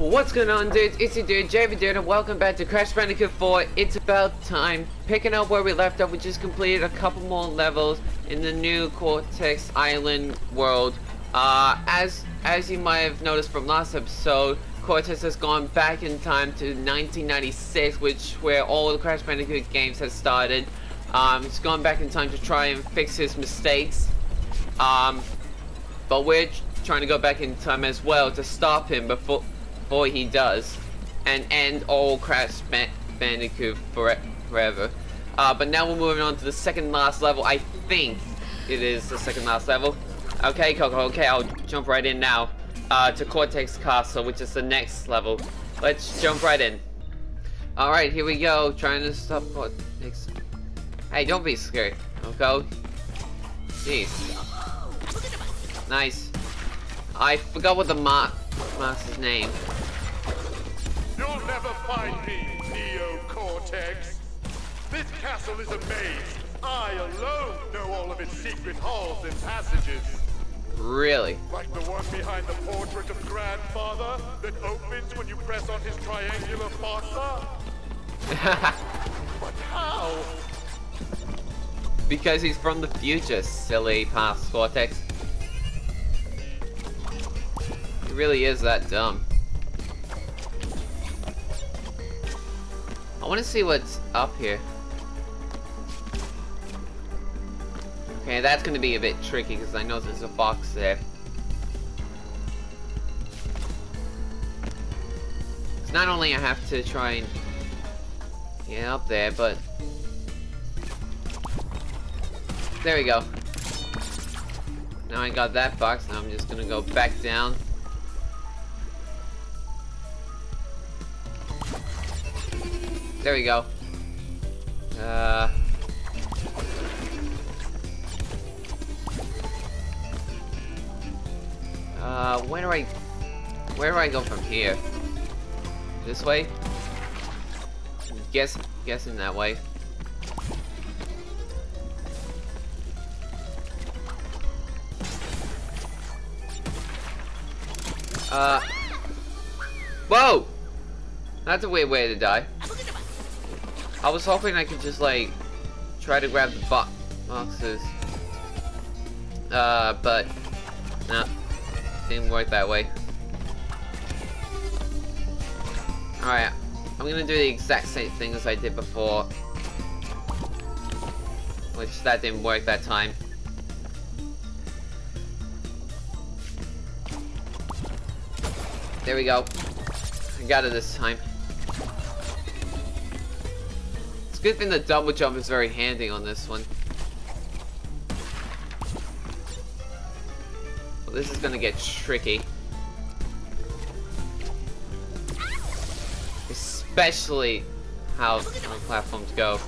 What's going on dudes? It's your dude, JB Dude, and welcome back to Crash Bandicoot 4. It's about time. Picking up where we left off, we just completed a couple more levels in the new Cortex Island world. Uh, as, as you might have noticed from last episode, Cortex has gone back in time to 1996, which where all the Crash Bandicoot games have started. Um, he's gone back in time to try and fix his mistakes. Um, but we're trying to go back in time as well to stop him before before he does and end all Crash Bandicoot forever. Uh, but now we're moving on to the second last level. I think it is the second last level. Okay, Coco, okay, I'll jump right in now uh, to Cortex Castle, which is the next level. Let's jump right in. Alright, here we go, trying to stop Cortex. Hey, don't be scared, okay? Jeez. Nice. I forgot what the ma master's name. You'll never find me, Neo Cortex. This castle is a maze. I alone know all of its secret halls and passages. Really? Like the one behind the portrait of Grandfather that opens when you press on his triangular fossa? but how? Because he's from the future, silly past Cortex. He really is that dumb. I want to see what's up here. Okay, that's going to be a bit tricky because I know there's a box there. It's not only I have to try and get up there, but... There we go. Now I got that box, now I'm just gonna go back down. There we go. Uh... Uh, where do I... Where do I go from here? This way? Guess, guessing that way. Uh... Whoa! That's a weird way to die. I was hoping I could just like try to grab the bo boxes. Uh, but no, didn't work that way. Alright, I'm gonna do the exact same thing as I did before. Which that didn't work that time. There we go. I got it this time. A good thing the double jump is very handy on this one. Well, this is gonna get tricky. Especially how platforms go.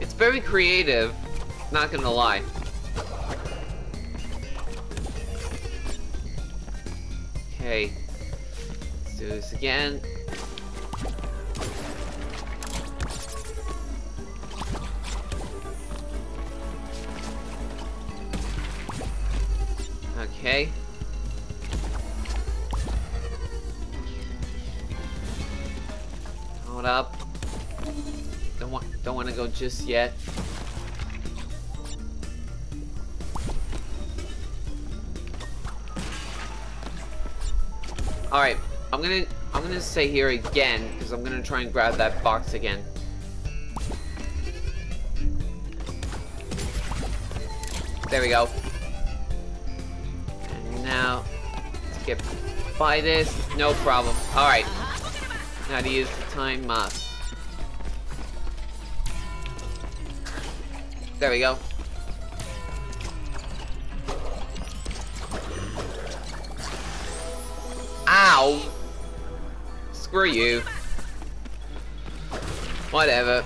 It's very creative, not gonna lie. This again. Okay. Hold up. Don't want don't want to go just yet. Alright, I'm gonna I'm gonna stay here again because I'm gonna try and grab that box again. There we go. And now let's get by this, no problem. Alright. Now to use the time mask. There we go. Screw you. Whatever.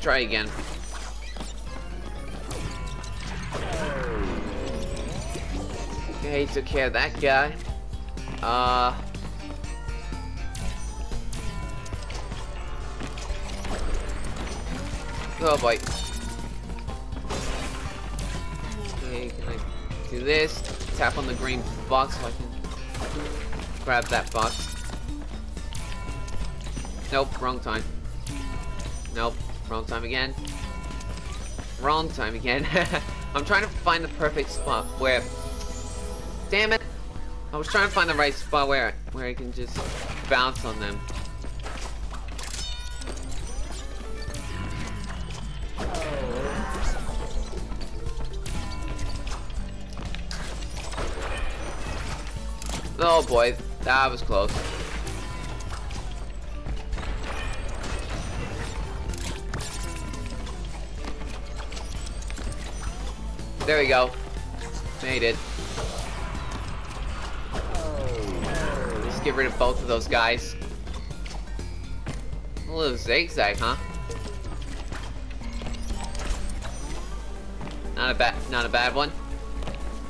Try again. Okay, took care of that guy. Uh... Oh boy. Okay, can I do this? tap on the green box so I can grab that box. Nope, wrong time. Nope, wrong time again. Wrong time again. I'm trying to find the perfect spot where... Damn it! I was trying to find the right spot where where I can just bounce on them. Oh boy, that was close. There we go. Made it. Just get rid of both of those guys. A little zigzag, huh? Not a bad, not a bad one.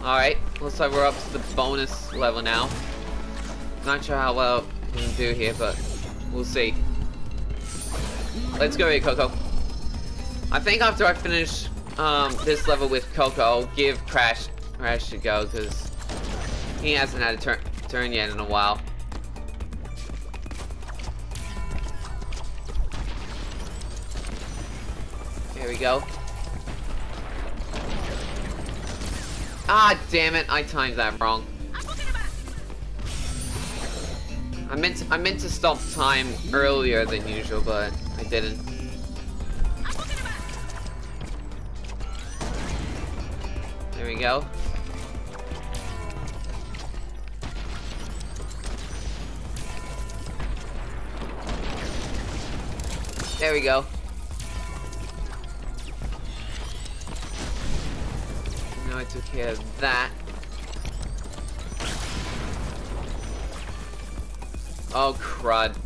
Alright, looks like we're up to the bonus level now. Not sure how well we can do here, but we'll see. Let's go here, Coco. I think after I finish um, this level with Coco, give Crash Crash a go, because he hasn't had a turn, turn yet in a while. Here we go. Ah, damn it! I timed that wrong. I meant to, I meant to stop time earlier than usual, but I didn't. We go. There we go. Now I took care of that. Oh crud.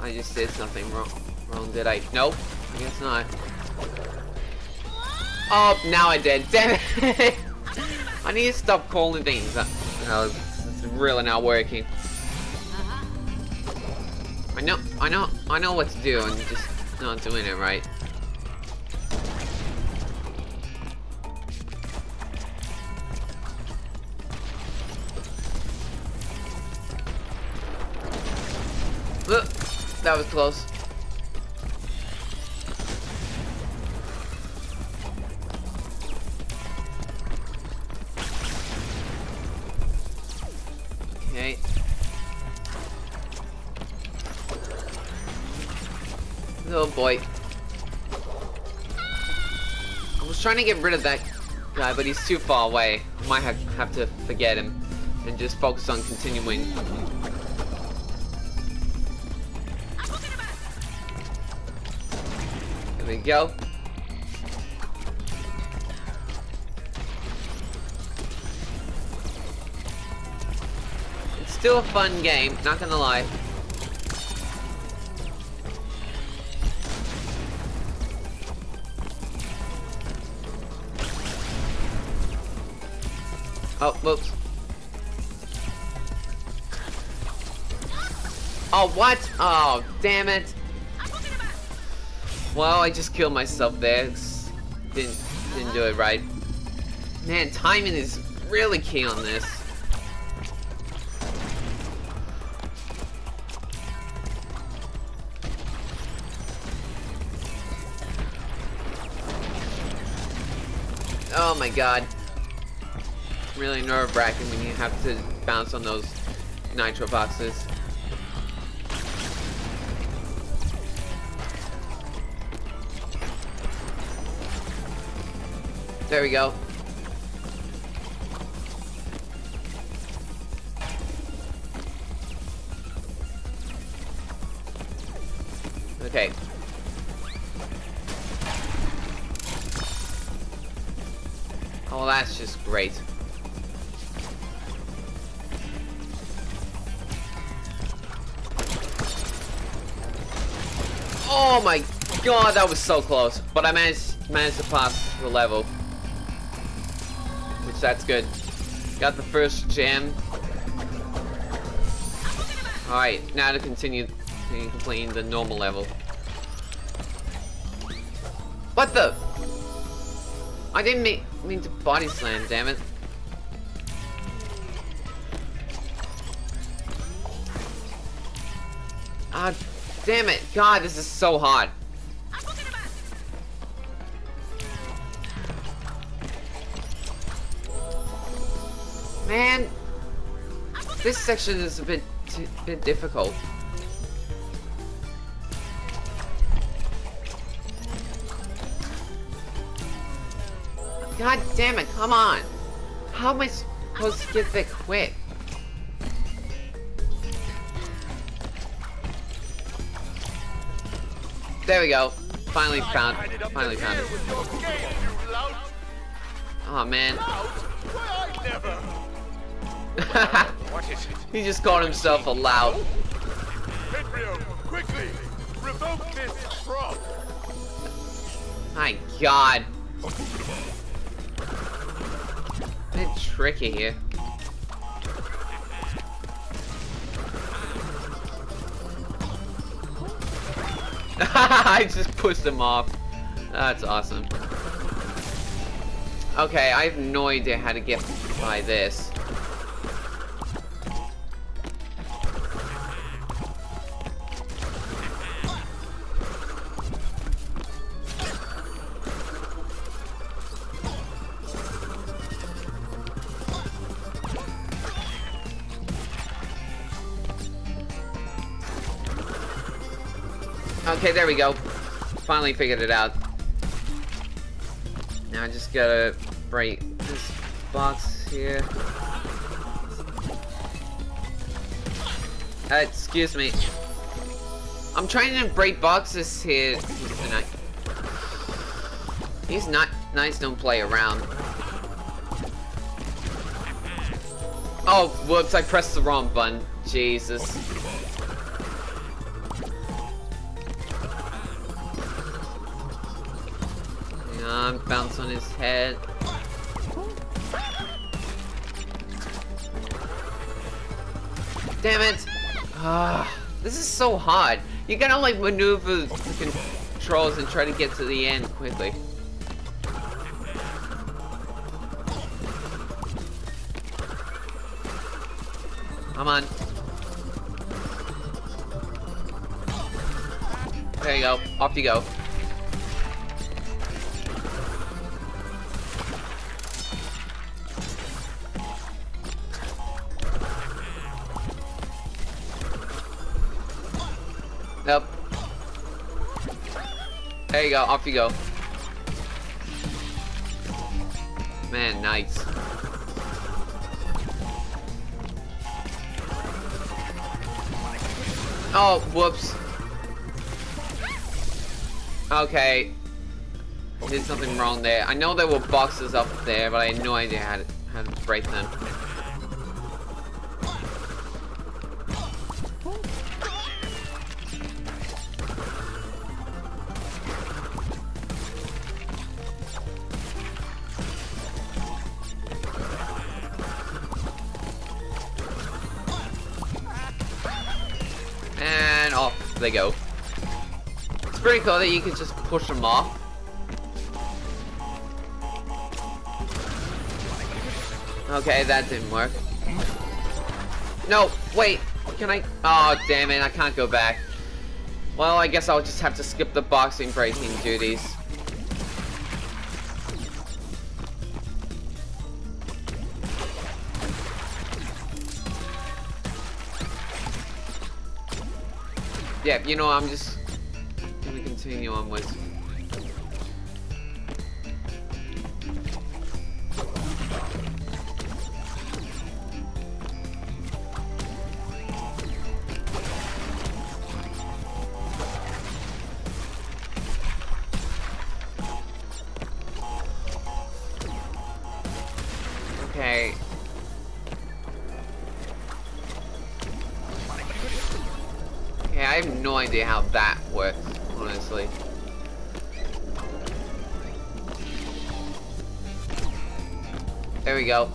I just did something wrong. Wrong, did I? Nope. I guess not. Oh, now I did. Damn it! I need to stop calling things. No, it's really not working. I know, I know, I know what to do. I'm just not doing it right. That was close. I was trying to get rid of that guy, but he's too far away. I might have, have to forget him and just focus on continuing. There we go. It's still a fun game, not gonna lie. Oh, whoops. Oh, what? Oh, damn it. Well, I just killed myself there. Didn't didn't do it right. Man, timing is really key on this. Oh my god. Really nerve-wracking when you have to bounce on those nitro boxes. There we go. Okay. Oh, that's just great. Oh my god, that was so close. But I managed, managed to pass the level. Which that's good. Got the first gem. Alright, now to continue playing the normal level. What the? I didn't mean, mean to body slam, damn it. Ah, damn it. God, this is so hard. Man, this section is a bit, bit difficult. God damn it, come on. How am I supposed to get there quick? There we go. Finally found, finally found it. Oh man. what is it? he just called himself a lout. Quickly! Revoke this prop! My god. A bit tricky here. I just pushed him off. That's awesome. Okay, I have no idea how to get by this. Okay, there we go. Finally figured it out. Now I just gotta break this box here. Uh, excuse me. I'm trying to break boxes here tonight. These not nice don't play around. Oh, whoops, I pressed the wrong button. Jesus. His head. Damn it! Ah, this is so hard. You gotta like maneuver the controls and try to get to the end quickly. Come on. There you go. Off you go. Nope. There you go, off you go. Man, nice. Oh, whoops. Okay. Did something wrong there. I know there were boxes up there, but I had no idea how to, how to break them. They go. It's pretty cool that you can just push them off. Okay, that didn't work. No, wait. Can I? Oh, damn it. I can't go back. Well, I guess I'll just have to skip the boxing breaking duties. Yeah, you know, I'm just gonna continue on with. Idea how that works, honestly. There we go.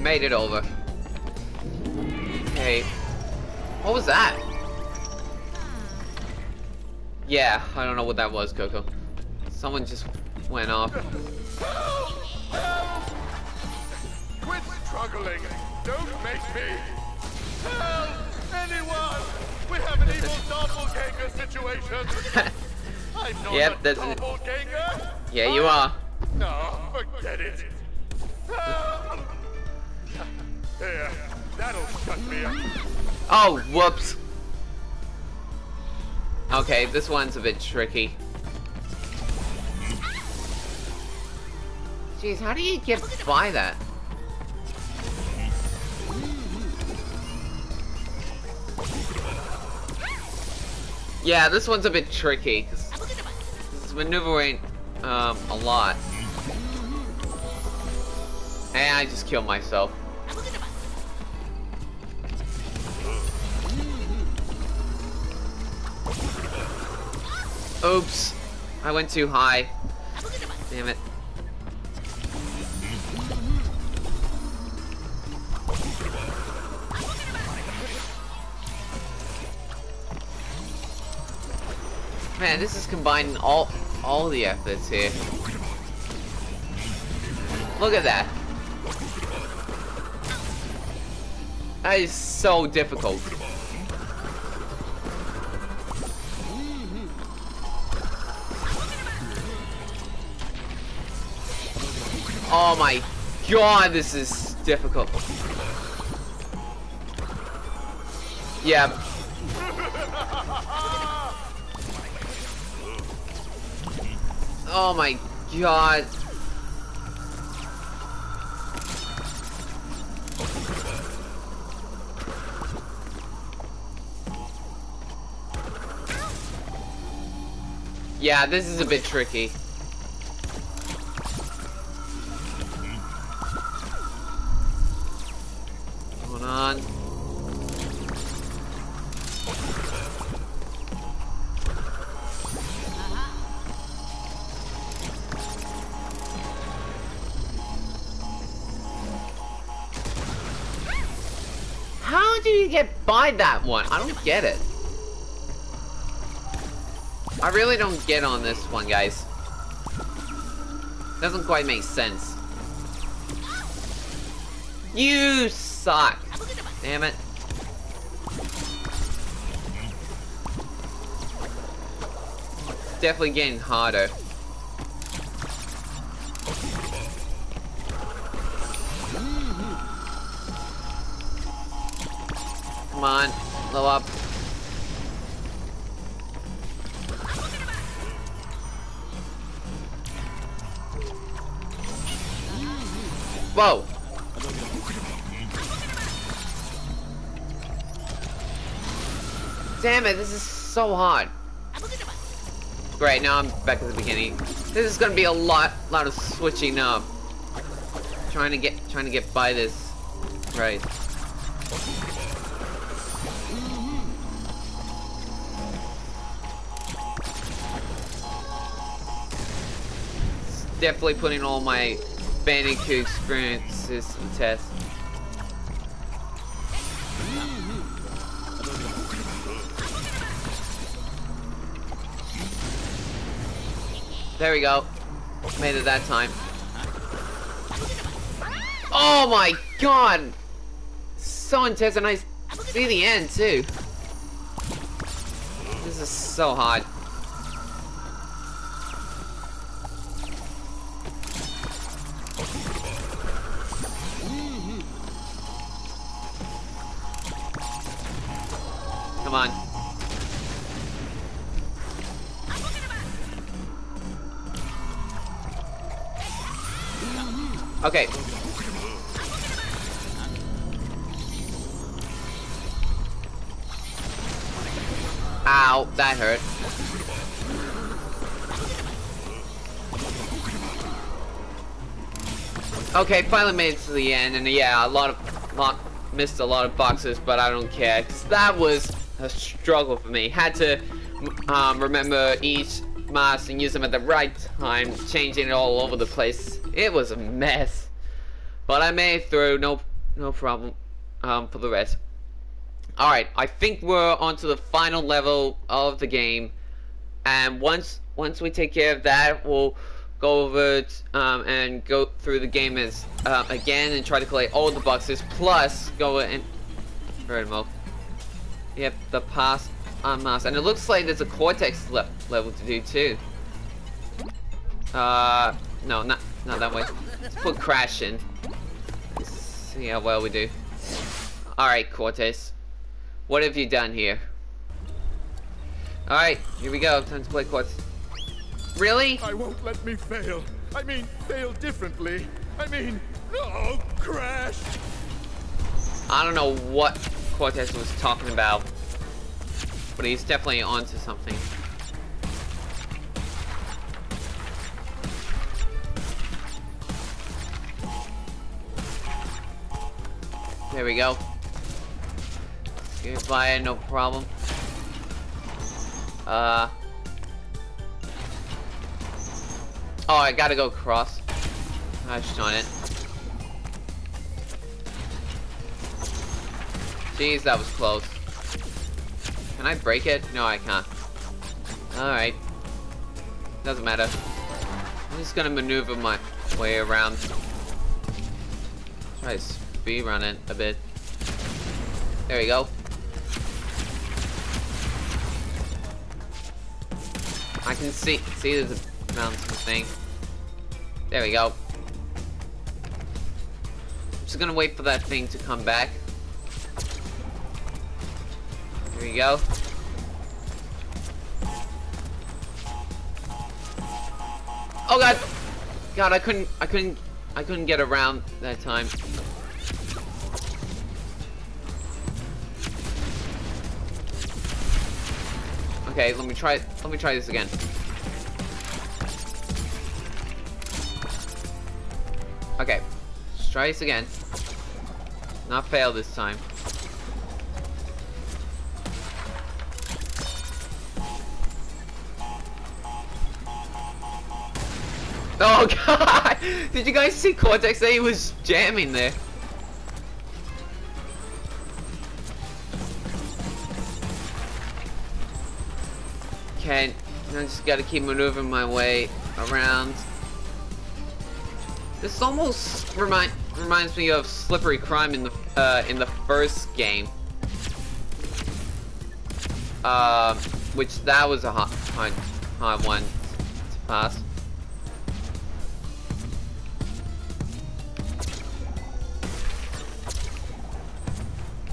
Made it over. Okay. What was that? Yeah, I don't know what that was, Coco. Someone just went off. Quit struggling! Don't make me! Help! Anyone? We have an evil doppelganger situation. I'm not Yep, a that's it. doppelganger. Yeah, you are. No, forget it. Ah. There, that'll shut me up. Oh, whoops. Okay, this one's a bit tricky. Jeez, how do you get by that? Yeah, this one's a bit tricky, because is maneuvering um, a lot. And I just killed myself. Oops. I went too high. Damn it. Man, this is combining all all the efforts here. Look at that. That is so difficult. Oh my god, this is difficult. Yeah. Oh my god. Yeah, this is a bit tricky. One? I don't get it. I really don't get on this one, guys. Doesn't quite make sense. You suck. Damn it. Definitely getting harder. Come on, blow up. Whoa. Damn it, this is so hard. Great, now I'm back at the beginning. This is gonna be a lot, lot of switching up. Trying to get, trying to get by this. Right. Definitely putting all my Bandicoot experiences to the test. There we go. Made it that time. Oh my god! So intense and I see the end too. This is so hard. Come on. Okay. Ow, that hurt. Okay, finally made it to the end, and yeah, a lot of missed a lot of boxes, but I don't care, 'cause that was a struggle for me. Had to um, remember each mask and use them at the right time, changing it all over the place. It was a mess, but I made it through, no, no problem um, for the rest. Alright, I think we're on to the final level of the game. And once once we take care of that, we'll go over um, and go through the game as uh, again and try to collect all the boxes. Plus, go in. Bird mode. Yep, the pass unmasked. And it looks like there's a Cortex le level to do too. Uh, no, not, not that way. Let's put Crash in. Let's see how well we do. Alright, Cortex. What have you done here? Alright, here we go. Time to play Cortex. Really? I won't let me fail. I mean, fail differently. I mean, oh, crash! I don't know what Cortex was talking about, but he's definitely onto something. There we go. By no problem. Uh. Oh, I gotta go cross. Gosh darn it. Jeez, that was close. Can I break it? No, I can't. Alright. Doesn't matter. I'm just gonna maneuver my way around. Try to speed run it a bit. There we go. I can see see there's a mountain thing. There we go. I'm just gonna wait for that thing to come back. Here we go. Oh god! God, I couldn't, I couldn't, I couldn't get around that time. Okay, let me try, let me try this again. Okay, let's try this again. Not fail this time. Oh god! Did you guys see Cortex? He was jamming there. Okay, I just gotta keep maneuvering my way around. This almost remind reminds me of Slippery Climb in the uh, in the first game. Uh, which that was a hard, hard, hard one to pass.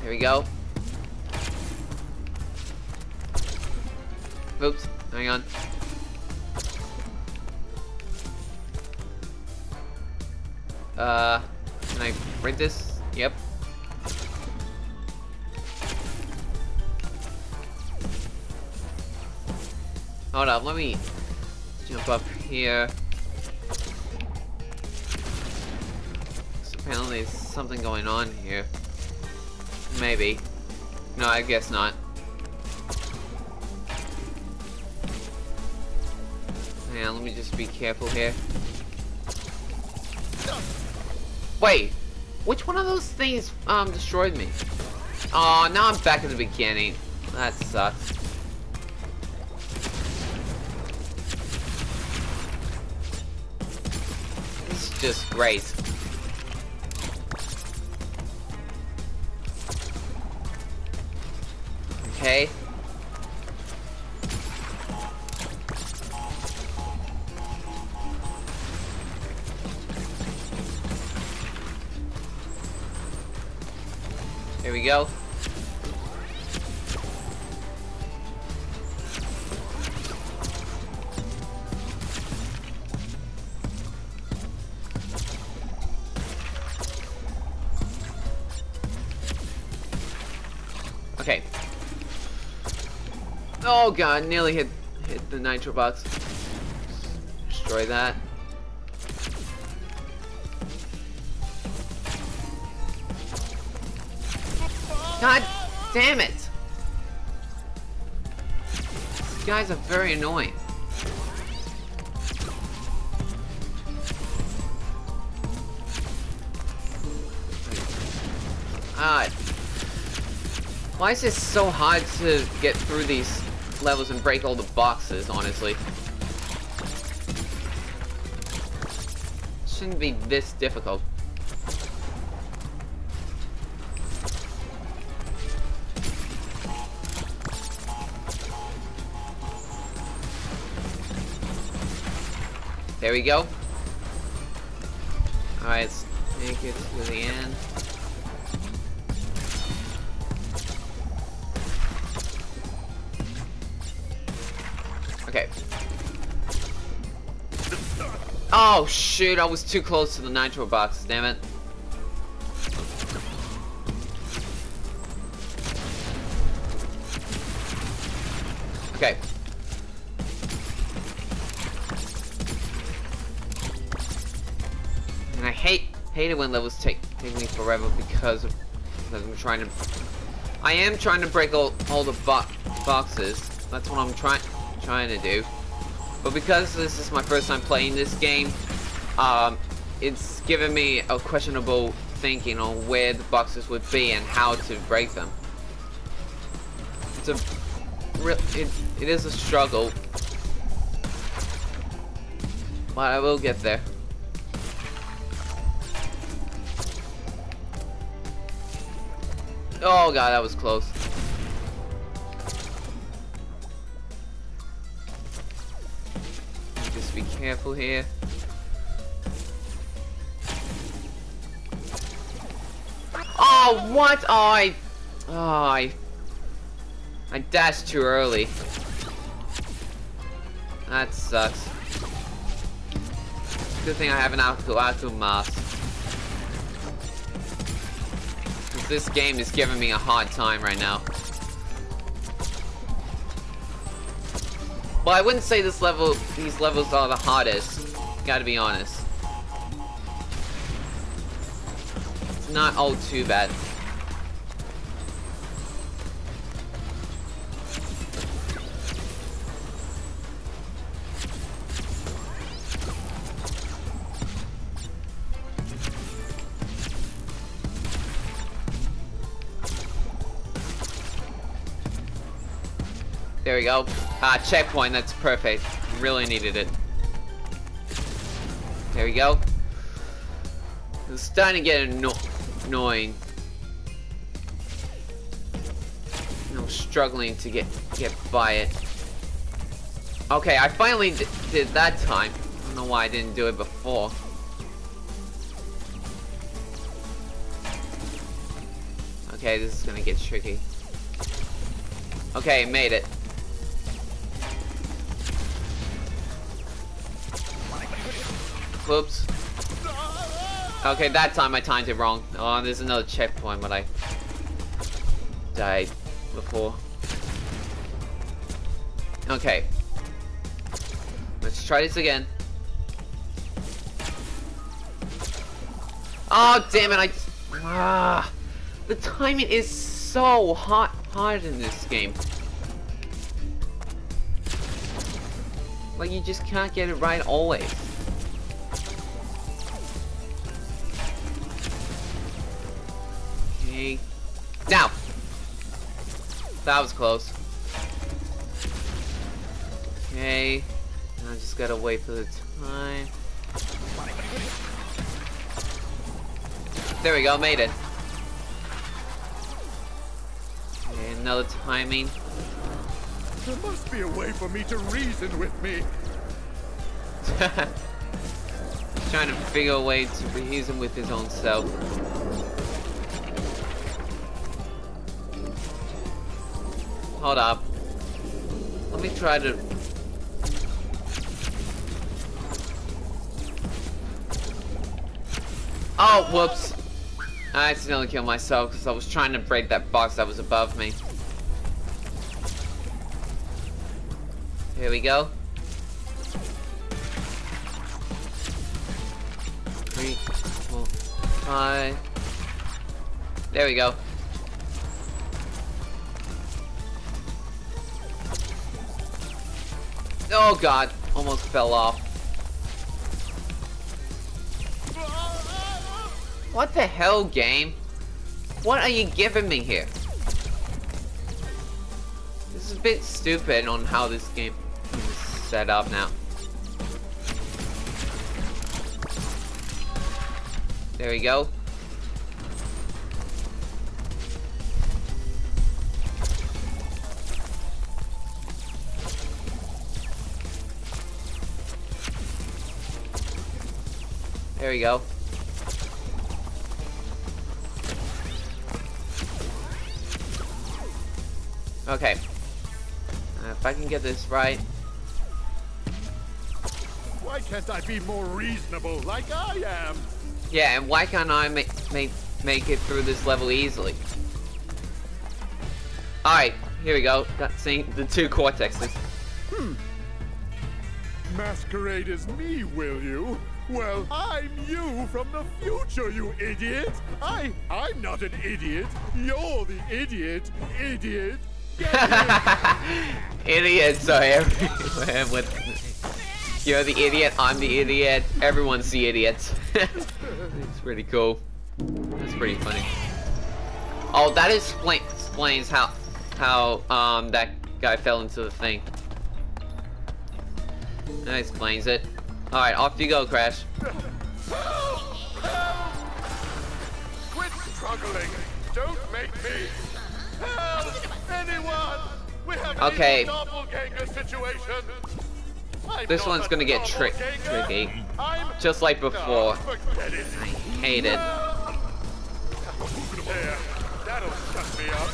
Here we go. Oops, hang on. Uh, can I break this? Yep. Hold up, let me jump up here. So apparently there's something going on here. Maybe. No, I guess not. Yeah, let me just be careful here. Wait, which one of those things um destroyed me? Oh, now I'm back at the beginning. That sucks. This is just great. Okay. Here we go. Oh god, nearly hit hit the nitro box. Destroy that. God damn it! These guys are very annoying. God. Why is this so hard to get through these levels and break all the boxes, honestly. Shouldn't be this difficult. There we go. Okay. Oh shoot, I was too close to the nitro box, damn it. Okay. And I hate hate it when levels take take me forever because of because I'm trying to I am trying to break all all the bo boxes. That's what I'm trying trying to do. But because this is my first time playing this game, um, it's given me a questionable thinking on where the boxes would be and how to break them. It's a real it it is a struggle. But I will get there. Oh god, that was close. Careful here. Oh, what? Oh, I... Oh, I... I dashed too early. That sucks. Good thing I have an Aku Aku mask. This game is giving me a hard time right now. Well, I wouldn't say this level, these levels are the hardest. Gotta be honest. Not all too bad. There we go. Ah, checkpoint, that's perfect. Really needed it. There we go. It's starting to get anno annoying. I'm struggling to get get by it. Okay, I finally did that time. I don't know why I didn't do it before. Okay, this is gonna get tricky. Okay, made it. Whoops. Okay, that time I timed it wrong. Oh, there's another checkpoint, but I died before. Okay. Let's try this again. Oh, damn it, I... Ah, the timing is so hot, hard in this game. Like, you just can't get it right always. Now! That was close. Okay. I just gotta wait for the time. There we go, made it. Okay, another timing. There must be a way for me to reason with me. Trying to figure a way to reason with his own self. Hold up. Let me try to... Oh, whoops. I accidentally killed myself because I was trying to break that box that was above me. Here we go. Three, four, five. There we go. Oh god, almost fell off. What the hell, game? What are you giving me here? This is a bit stupid on how this game is set up now. There we go. There we go. Okay. Uh, if I can get this right. Why can't I be more reasonable like I am? Yeah, and why can't I make make make it through this level easily? Alright, here we go. Got seeing the two cortexes. Hmm. Masquerade as me, will you? Well, I'm you from the future, you idiot! I, I'm not an idiot. You're the idiot, idiot. Idiots are everywhere with You're the idiot, I'm the idiot, everyone's the idiot. it's pretty cool. That's pretty funny. Oh, that explain explains how how um that guy fell into the thing. That explains it. Alright, off you go, Crash. Quit struggling. Don't make me. Help! Anyone! We have Okay. a doppelganger situation. I'm This one's gonna get tri tricky. I'm Just like before. I hate it. There, that'll shut me up.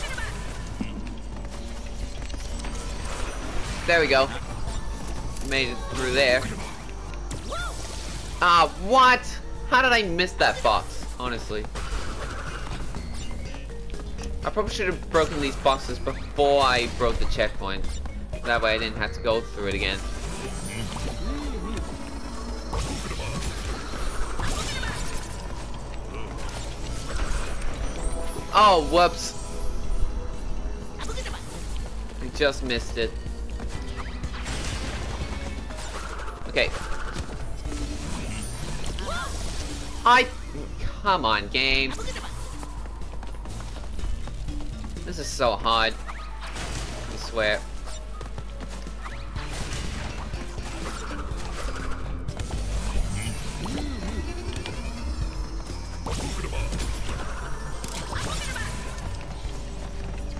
There we go. Made it through there. Ah, what? How did I miss that box? Honestly. I probably should have broken these boxes before I broke the checkpoint. That way I didn't have to go through it again. Oh, whoops. I just missed it. Okay. I... Come on, game. This is so hard. I swear.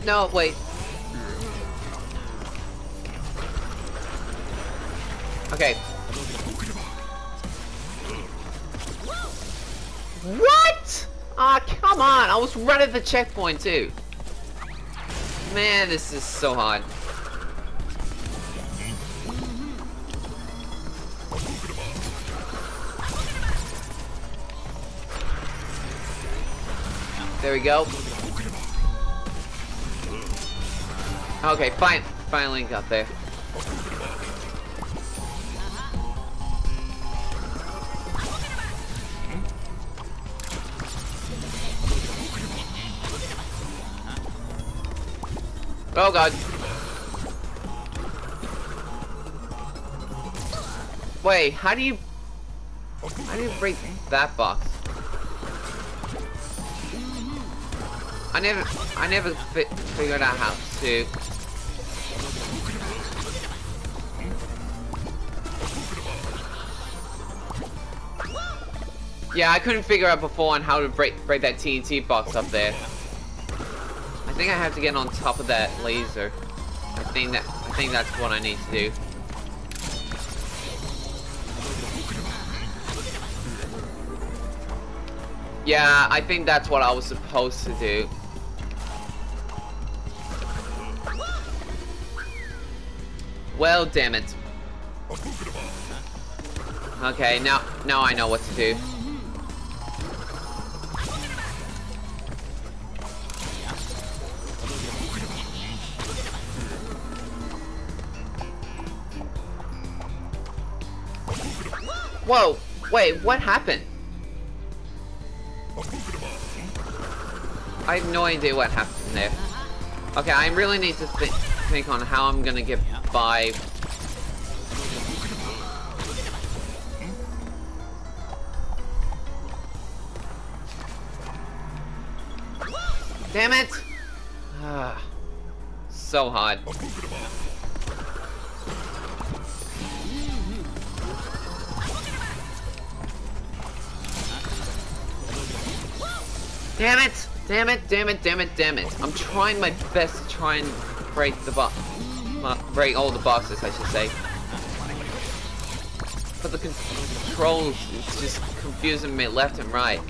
No, wait. Okay. I was right at the checkpoint, too. Man, this is so hard. There we go. Okay, fine. Finally got there. Oh god. Wait, how do you... How do you break that box? I never... I never fi figured out how to... Yeah, I couldn't figure out before on how to break break that TNT box up there. I think I have to get on top of that laser. I think that I think that's what I need to do. Yeah, I think that's what I was supposed to do. Well, damn it. Okay, now now I know what to do. Whoa, wait, what happened? I have no idea what happened there. Okay, I really need to thi think on how I'm gonna get by. Damn it! Ah, so hard. Damn it! Damn it, damn it, damn it, damn it. I'm trying my best to try and break the box. Break all the boxes, I should say. but the con controls is just confusing me left and right.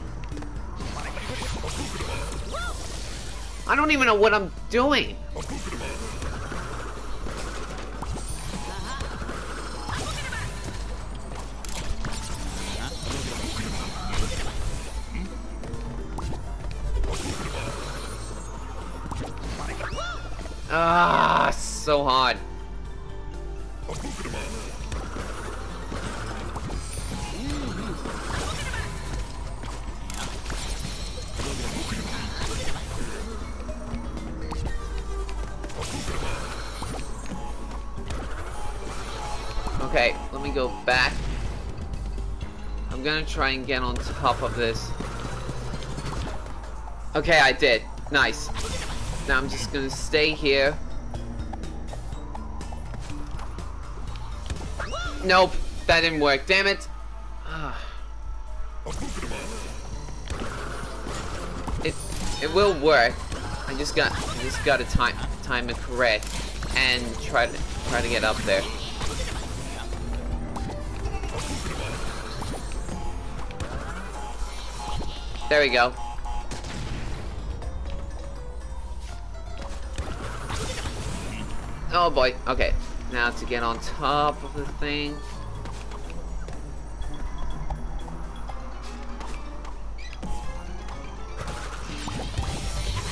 I don't even know what I'm doing. Try and get on top of this. Okay, I did. Nice. Now I'm just gonna stay here. Nope, that didn't work. Damn it. Ah. it it will work. I just got I just got to time time it correct and try to try to get up there. There we go. Oh boy, okay. Now to get on top of the thing.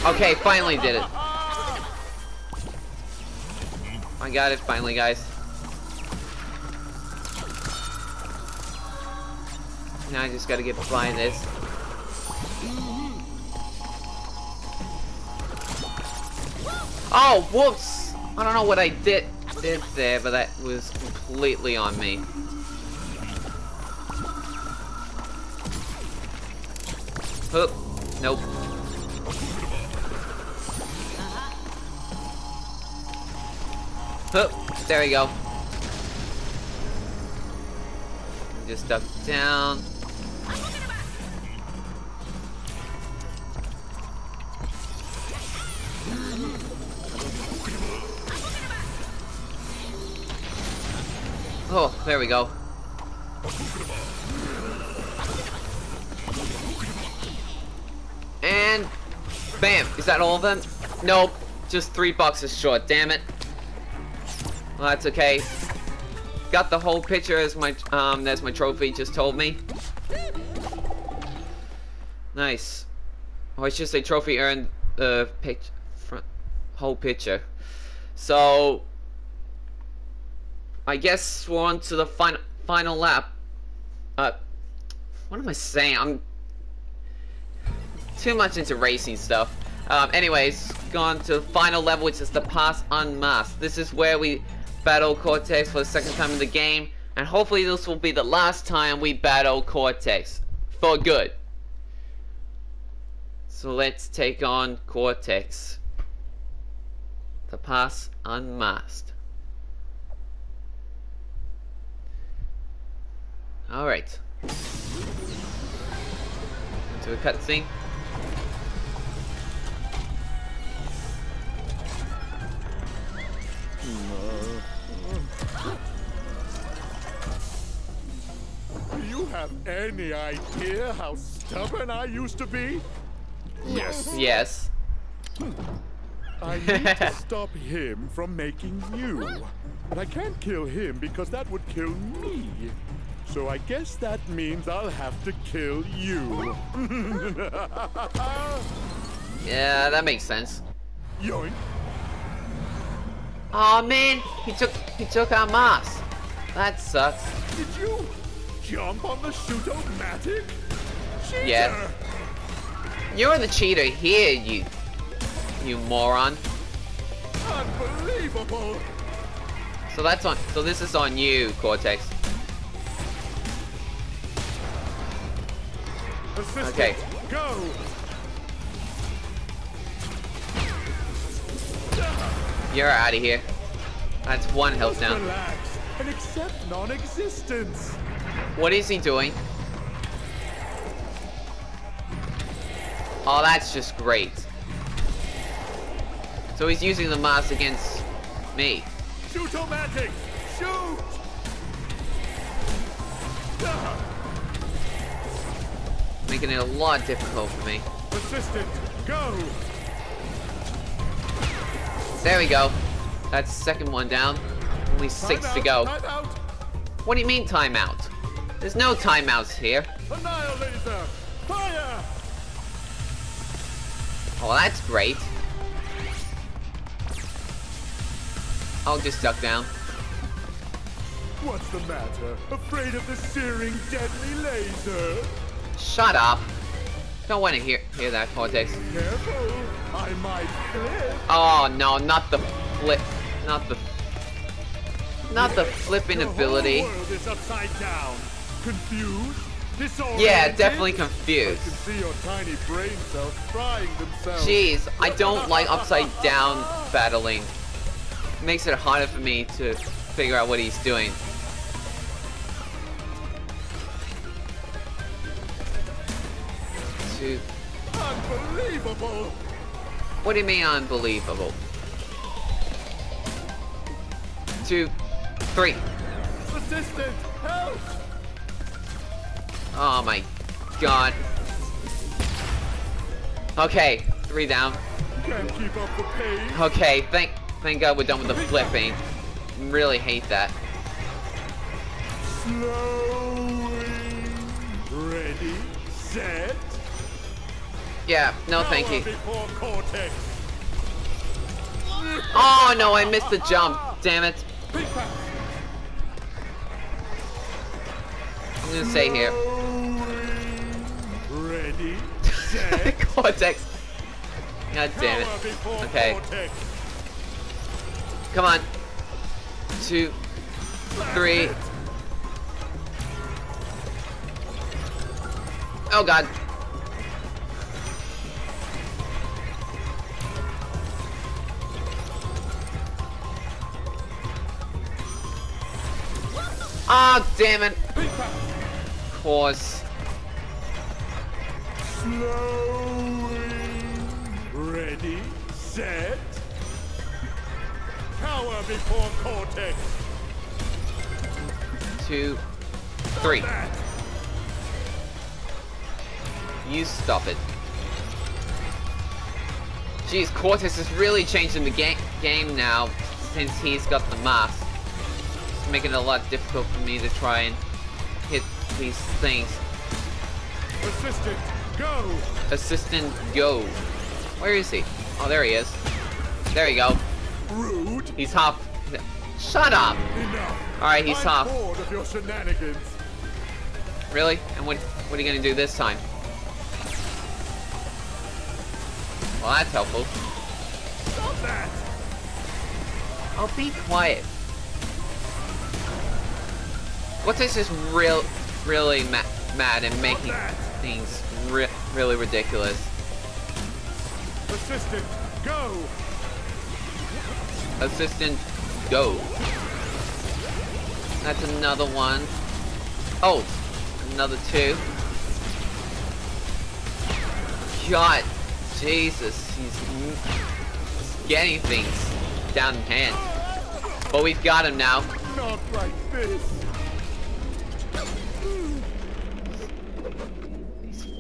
Okay, finally did it. I got it finally, guys. Now I just gotta get by this. Oh, whoops! I don't know what I did did there, but that was completely on me. Oop. Nope. Oop. There we go. Just duck down. There we go. And bam! Is that all of them? Nope. Just three boxes short, damn it. Well, that's okay. Got the whole picture as my um as my trophy just told me. Nice. Oh, I should say trophy earned the uh, pic front whole picture. So I guess we're on to the final final lap. Uh, what am I saying? I'm too much into racing stuff. Um, anyways, gone to the final level, which is the Past Unmasked. This is where we battle Cortex for the second time in the game, and hopefully this will be the last time we battle Cortex for good. So let's take on Cortex. The Past Unmasked. Alright. Into a cutscene. Do you have any idea how stubborn I used to be? Yes. Yes. I need to stop him from making you. But I can't kill him because that would kill me. So I guess that means I'll have to kill you. yeah, that makes sense. Yoink. Oh man, he took he took our mask. That sucks. Did you jump on the shoot-o-matic? Yeah. You're the cheater here, you you moron. Unbelievable. So that's on so this is on you, Cortex. Okay. Go. You're out of here. That's one health down. Relax and accept non-existence. What is he doing? Oh, that's just great. So he's using the mask against me. Shoot-o-matic! Shoot! Making it a lot difficult for me. Assistant, go! There we go. That's second one down. Only six to go. What do you mean timeout? There's no timeouts here. Annihilator! Fire! Oh, that's great. I'll just duck down. What's the matter? Afraid of the searing, deadly laser? Shut up. Don't want to hear hear that, Cortex. Careful, I might flip. Oh no, not the flip, not the, not the flipping The ability. whole world is upside down. Confused? Yeah, definitely I can confused. see your tiny brain cells frying themselves. Jeez, I don't like upside down battling. Makes it harder for me to figure out what he's doing. Two. Unbelievable! What do you mean unbelievable? Two, three. Assistant, help! Oh my god. Okay, three down. Can't keep up the pace. Okay, thank thank god we're done with the flipping. Really hate that. Slowing. Yeah, no thank you. Oh no, I missed the jump. Damn it. I'm gonna stay here. Ready. Cortex. God damn it. Okay. Come on. Two, three. Oh god. Ah, damn it. Of course. Slowing. Ready, set. Power before cortex. Two, three. You stop it. Jeez, Cortex is really changing the ga game now since he's got the mask. Making it a lot difficult for me to try and hit these things. Assistant, go. Assistant, go. Where is he? Oh, there he is. There you go. Rude. He's half. Shut up! Enough. Alright, he's I'm half. bored of your shenanigans. Really? And what, what are you gonna do this time? Well, that's helpful. Stop that. Oh, be quiet. What's this is real, really ma mad and making things re really ridiculous. Assistant, go. Assistant, go. That's another one. Oh, another two. God, Jesus, he's, getting things down in hand. But we've got him now. Not like this.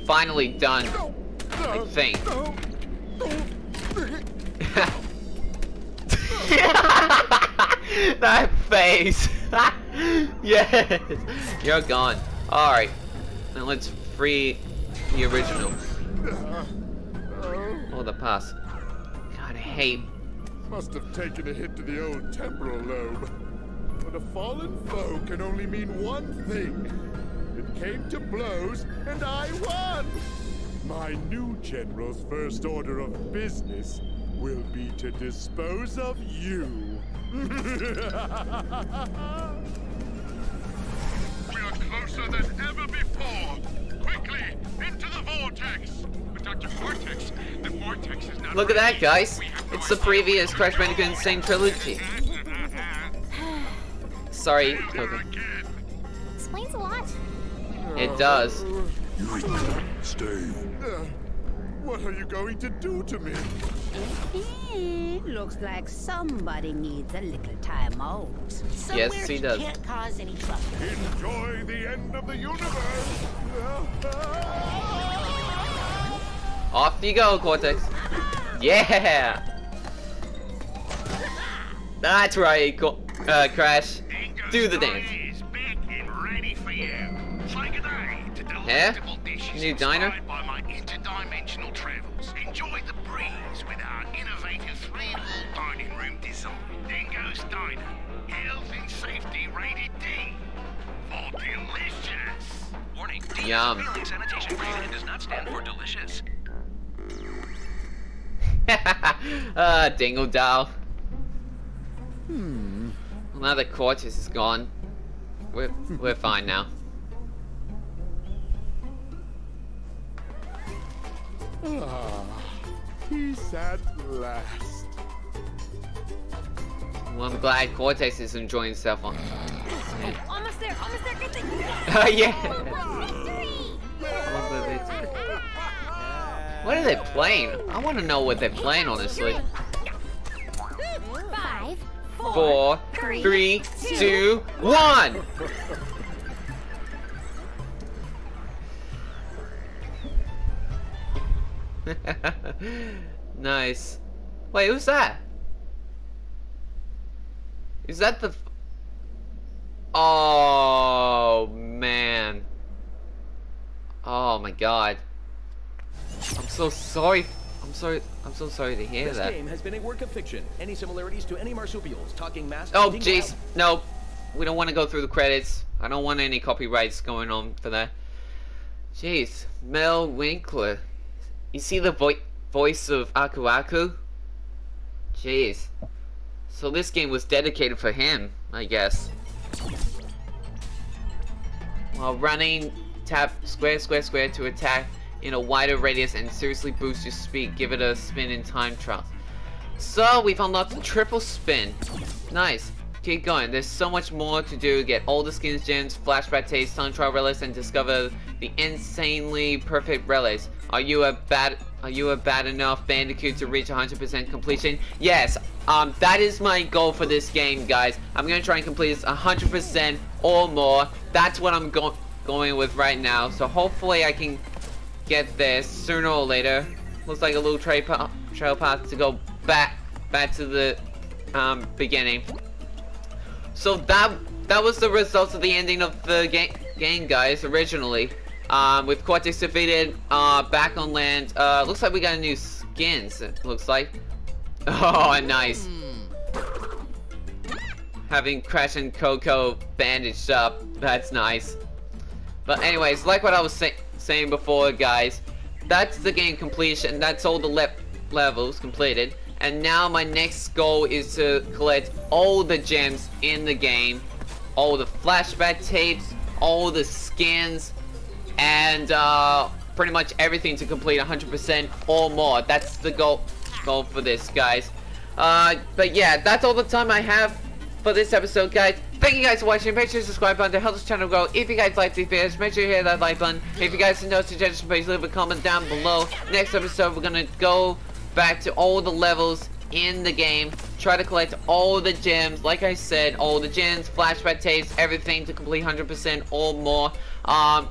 Finally done, I think. no, no. that face. yes, you're gone. All right, now let's free the original. Oh, Oh, the pass. God, I hate. must have taken a hit to the old temporal lobe. But a fallen foe can only mean one thing. It came to blows, and I won! My new general's first order of business will be to dispose of you. We are closer than ever before. Quickly, into the vortex. But Dr. Vortex, the vortex is not Look at that, guys. We have to It's the previous Crash to Bandicoot N. Sane Trilogy. Sorry, Coco. It does. Uh, What are you going to do to me? Looks like somebody needs a little time out. Yes, he does. can't cause any trouble. Enjoy the end of the universe. Off you go, Cortex. Yeah. That's right, Co uh, Crash. Do the dance. Day to Yeah? delectable dishes New diner? by my interdimensional travels. Enjoy the breeze with our innovative three-wall dining room design. Dingo's Diner. Health and safety rated D. For delicious. Warning, D Yum. is sanitation rating and does not stand for delicious. uh, Dingodile. Hmm. Well, now that Cortex is gone, we're we're fine now. Ah, peace at last. Well, I'm glad Cortex is enjoying himself on. Ah. Almost there, almost there, good thing. Oh yeah. Three. Ah, ah. What are they playing? I want to know what they're playing, honestly. Five, Four, three, two, one. nice. Wait, who's that? Is that the? f- Oh man. Oh my god. I'm so sorry. I'm sorry. I'm so sorry to hear This that. game has been a work of fiction. Any similarities to any marsupials, talking masks? Oh, jeez. No. We don't want to go through the credits. I don't want any copyrights going on for that. Jeez. Mel Winkler. You see the vo voice of Aku Aku? Jeez. So this game was dedicated for him, I guess. While running, tap square, square, square to attack in a wider radius and seriously boost your speed. Give it a spin in time trials. So we've unlocked the triple spin. Nice. Keep going. There's so much more to do. Get all the skins, gems, flashback tapes, sun trial relics, and discover the N. Sanely Perfect relics. Are you a bad? Are you a bad enough bandicoot to reach 100% completion? Yes. Um, that is my goal for this game, guys. I'm gonna try and complete this 100% or more. That's what I'm go going with right now. So hopefully I can get this sooner or later. Looks like a little trail path, trail path to go back back to the um, beginning. So that that was the results of the ending of the game, game guys, originally. Um, with Cortex defeated, uh, back on land. Uh, looks like we got a new skins. It looks like. Oh, nice. Having Crash and Coco bandaged up. That's nice. But anyways, like what I was say saying before, guys, that's the game completion. That's all the le levels completed. And now my next goal is to collect all the gems in the game, all the flashback tapes, all the skins, and uh, pretty much everything to complete 100% or more. That's the goal goal for this, guys. Uh, but yeah, that's all the time I have for this episode, guys. Thank you guys for watching. Make sure to subscribe button to help this channel grow. If you guys like these videos, make sure you hit that like button. If you guys have no suggestions, please leave a comment down below. Next episode, we're gonna go back to all the levels in the game. Try to collect all the gems. Like I said, all the gems, flashback tapes, everything to complete 100% or more. Um,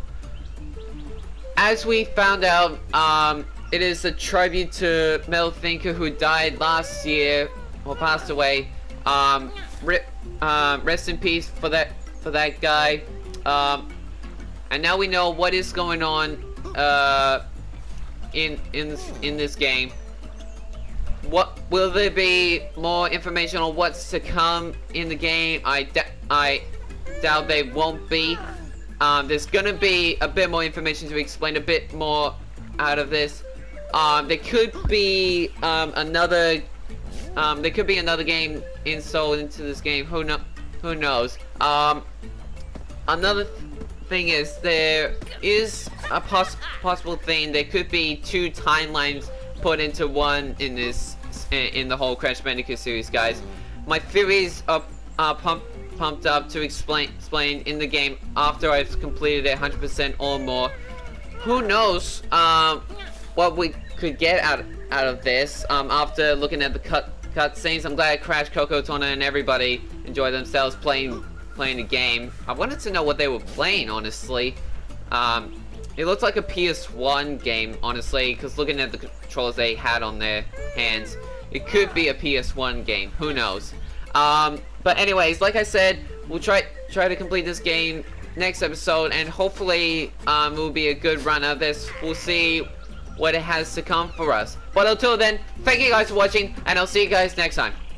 as we found out, um, it is a tribute to Mel Winkler who died last year or passed away. Um, rip, um, rest in peace for that for that guy. Um, and now we know what is going on uh, in in in this game. What will there be more information on what's to come in the game? I I doubt they won't be. Um, there's gonna be a bit more information to explain a bit more out of this. Um, there could be um, another. Um, there could be another game installed into this game. Who know? Who knows? Um, another th- thing is there is a poss- possible thing. There could be two timelines put into one in this in the whole Crash Bandicoot series, guys. My theories are, are pumped pumped up to explain explain in the game after I've completed it 100% or more. Who knows? Um, what we could get out out of this. Um, after looking at the cut cutscenes, I'm glad Crash, Coco, Tawna, and everybody enjoyed themselves playing playing the game. I wanted to know what they were playing, honestly. Um, it looks like a PS1 game, honestly, because looking at the controllers they had on their hands, it could be a PS1 game. Who knows? Um, but anyways, like I said, we'll try try to complete this game next episode, and hopefully um, it will be a good run of this. We'll see what it has to come for us. But until then, thank you guys for watching, and I'll see you guys next time.